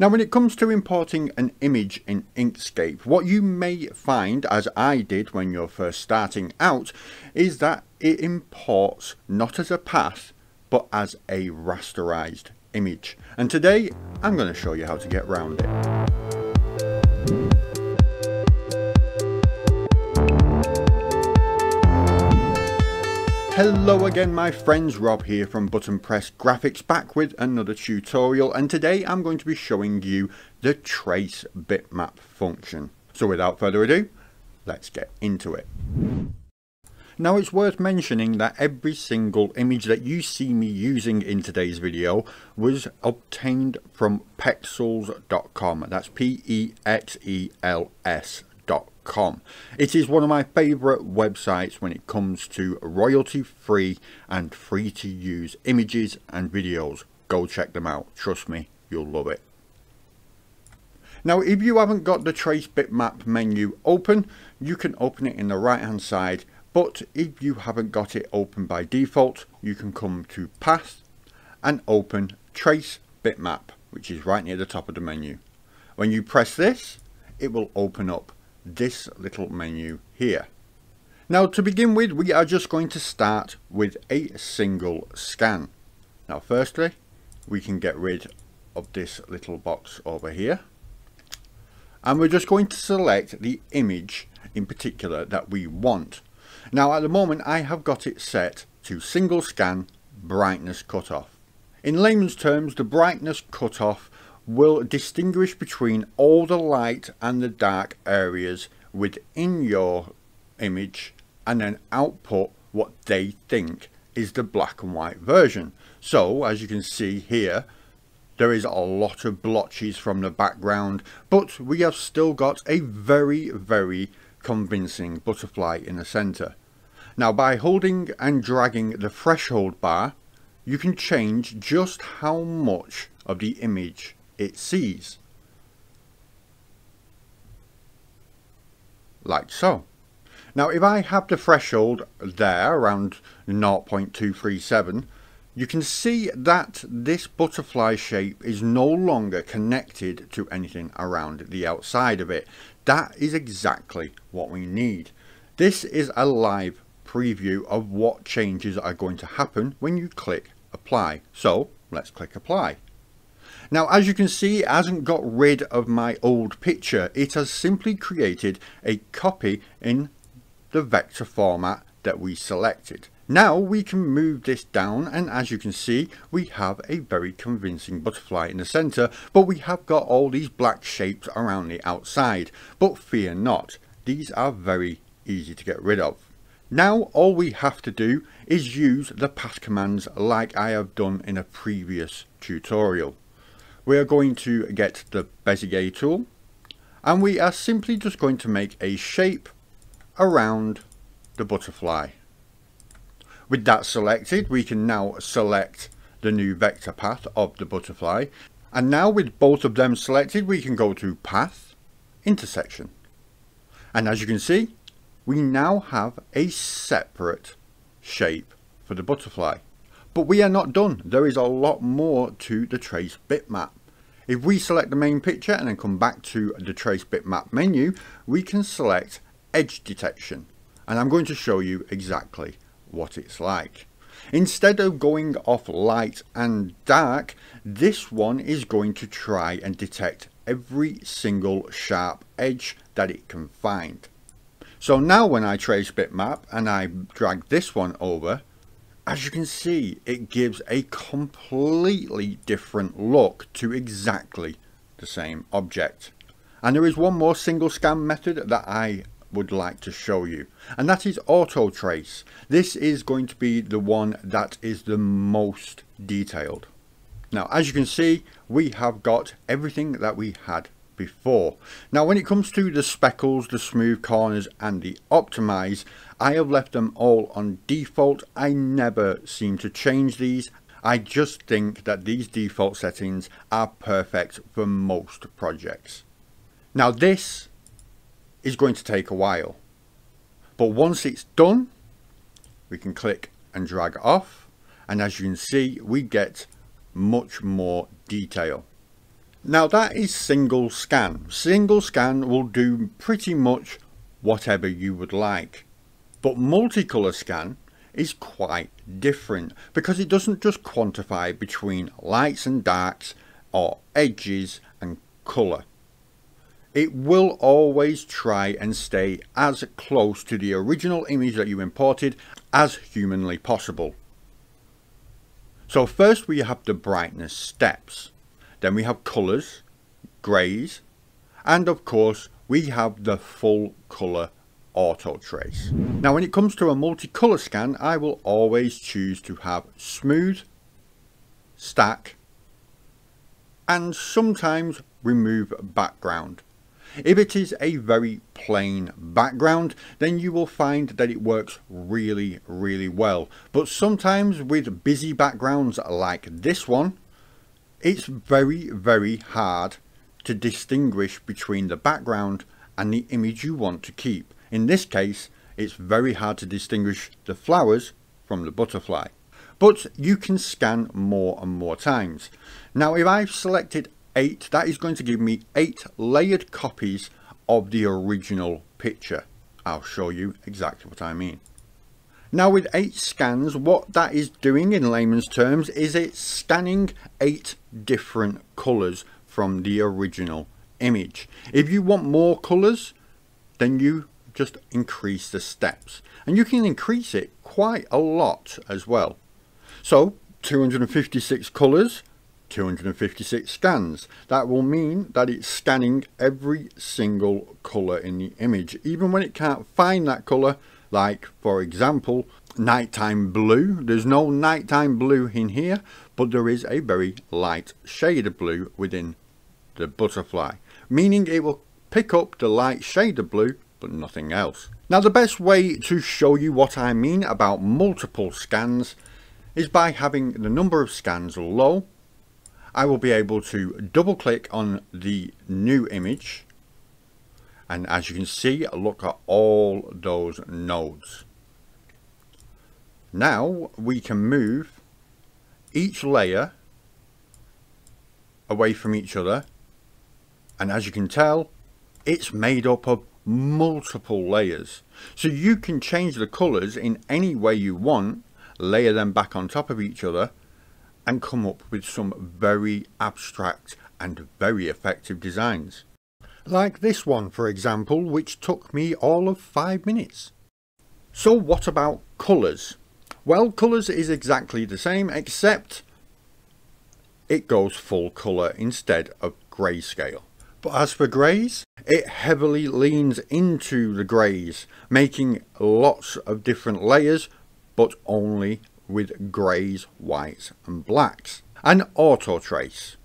Now when it comes to importing an image in Inkscape, what you may find, as I did when you're first starting out, is that it imports not as a path, but as a rasterized image. And today I'm going to show you how to get around it. Hello again my friends, Rob here from Button Press Graphics back with another tutorial and today I'm going to be showing you the trace bitmap function. So without further ado, let's get into it. Now it's worth mentioning that every single image that you see me using in today's video was obtained from pexels.com. That's P-E-X-E-L-S it is one of my favourite websites when it comes to royalty free and free to use images and videos. Go check them out. Trust me, you'll love it. Now if you haven't got the trace bitmap menu open, you can open it in the right hand side but if you haven't got it open by default, you can come to Path and open Trace Bitmap, which is right near the top of the menu. When you press this, it will open up this little menu here. Now to begin with we are just going to start with a single scan. Now firstly we can get rid of this little box over here and we're just going to select the image in particular that we want. Now at the moment I have got it set to single scan brightness cutoff. In layman's terms the brightness cutoff will distinguish between all the light and the dark areas within your image and then output what they think is the black and white version. So as you can see here there is a lot of blotches from the background but we have still got a very very convincing butterfly in the center. Now by holding and dragging the threshold bar you can change just how much of the image it sees. Like so. Now if I have the threshold there around 0.237 you can see that this butterfly shape is no longer connected to anything around the outside of it. That is exactly what we need. This is a live preview of what changes are going to happen when you click apply. So let's click apply. Now as you can see it hasn't got rid of my old picture, it has simply created a copy in the vector format that we selected. Now we can move this down and as you can see we have a very convincing butterfly in the center but we have got all these black shapes around the outside. But fear not, these are very easy to get rid of. Now all we have to do is use the path commands like I have done in a previous tutorial we are going to get the Bezier tool and we are simply just going to make a shape around the butterfly. With that selected we can now select the new vector path of the butterfly and now with both of them selected we can go to path intersection and as you can see we now have a separate shape for the butterfly. But we are not done. There is a lot more to the trace bitmap. If we select the main picture and then come back to the trace bitmap menu, we can select edge detection. And I'm going to show you exactly what it's like. Instead of going off light and dark, this one is going to try and detect every single sharp edge that it can find. So now when I trace bitmap and I drag this one over, as you can see it gives a completely different look to exactly the same object. And there is one more single scan method that I would like to show you and that is auto trace. This is going to be the one that is the most detailed. Now as you can see we have got everything that we had before. Now when it comes to the speckles, the smooth corners and the optimize, I have left them all on default. I never seem to change these. I just think that these default settings are perfect for most projects. Now this is going to take a while. But once it's done, we can click and drag off. And as you can see, we get much more detail. Now that is single scan. Single scan will do pretty much whatever you would like. But multicolor scan is quite different because it doesn't just quantify between lights and darks or edges and colour. It will always try and stay as close to the original image that you imported as humanly possible. So first we have the brightness steps, then we have colours, greys, and of course we have the full colour auto trace. Now when it comes to a multicolour scan I will always choose to have smooth, stack and sometimes remove background. If it is a very plain background, then you will find that it works really, really well. But sometimes with busy backgrounds like this one, it's very, very hard to distinguish between the background and the image you want to keep. In this case, it's very hard to distinguish the flowers from the butterfly. But you can scan more and more times. Now, if I've selected 8, that is going to give me 8 layered copies of the original picture. I'll show you exactly what I mean. Now with 8 scans, what that is doing in layman's terms is it's scanning 8 different colours from the original image. If you want more colours, then you just increase the steps. And you can increase it quite a lot as well. So 256 colours, 256 scans. That will mean that it's scanning every single colour in the image, even when it can't find that colour, like for example, nighttime blue. There's no nighttime blue in here, but there is a very light shade of blue within the butterfly, meaning it will pick up the light shade of blue, but nothing else. Now the best way to show you what I mean about multiple scans is by having the number of scans low I will be able to double click on the new image and as you can see look at all those nodes. Now we can move each layer away from each other. And as you can tell it's made up of multiple layers. So you can change the colors in any way you want layer them back on top of each other and come up with some very abstract and very effective designs. Like this one for example which took me all of 5 minutes. So what about colours? Well colours is exactly the same except it goes full colour instead of grayscale. But as for greys, it heavily leans into the greys, making lots of different layers, but only with greys, whites and blacks. And auto trace.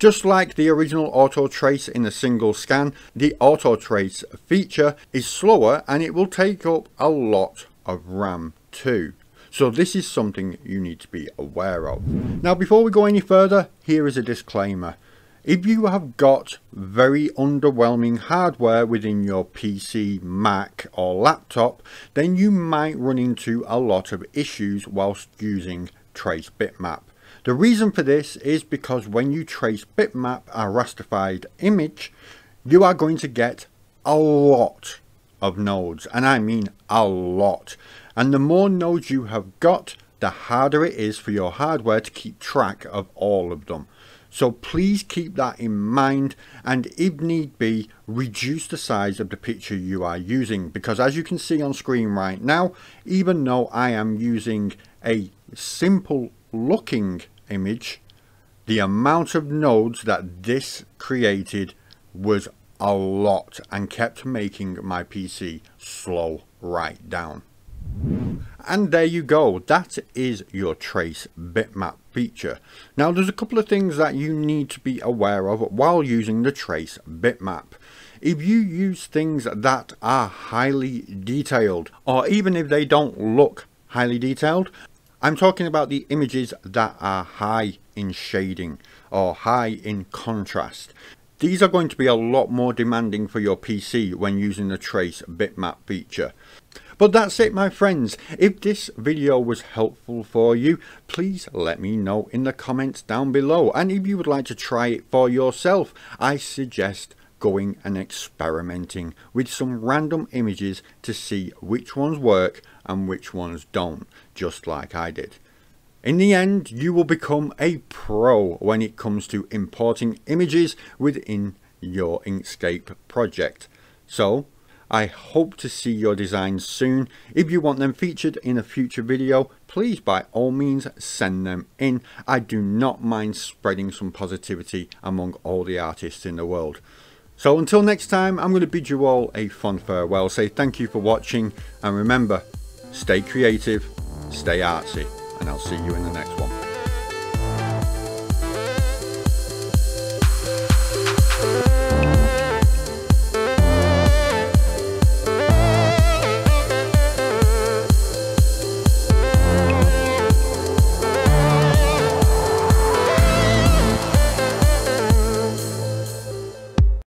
Just like the original auto trace in a single scan, the auto trace feature is slower and it will take up a lot of RAM too. So this is something you need to be aware of. Now before we go any further, here is a disclaimer. If you have got very underwhelming hardware within your PC, Mac or laptop, then you might run into a lot of issues whilst using Trace Bitmap. The reason for this is because when you trace bitmap a rasterified image, you are going to get a lot of nodes, and I mean a lot. And the more nodes you have got, the harder it is for your hardware to keep track of all of them. So please keep that in mind and if need be reduce the size of the picture you are using because as you can see on screen right now even though I am using a simple looking image the amount of nodes that this created was a lot and kept making my PC slow right down. And there you go, that is your trace bitmap feature. Now there's a couple of things that you need to be aware of while using the trace bitmap. If you use things that are highly detailed, or even if they don't look highly detailed, I'm talking about the images that are high in shading or high in contrast. These are going to be a lot more demanding for your PC when using the trace bitmap feature. But that's it my friends. If this video was helpful for you, please let me know in the comments down below. And if you would like to try it for yourself, I suggest going and experimenting with some random images to see which ones work and which ones don't, just like I did. In the end, you will become a pro when it comes to importing images within your Inkscape project. So, I hope to see your designs soon. If you want them featured in a future video, please by all means send them in. I do not mind spreading some positivity among all the artists in the world. So until next time, I'm going to bid you all a fond farewell, say thank you for watching, and remember, stay creative, stay artsy, and I'll see you in the next one.